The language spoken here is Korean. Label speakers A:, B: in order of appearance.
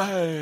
A: Hey.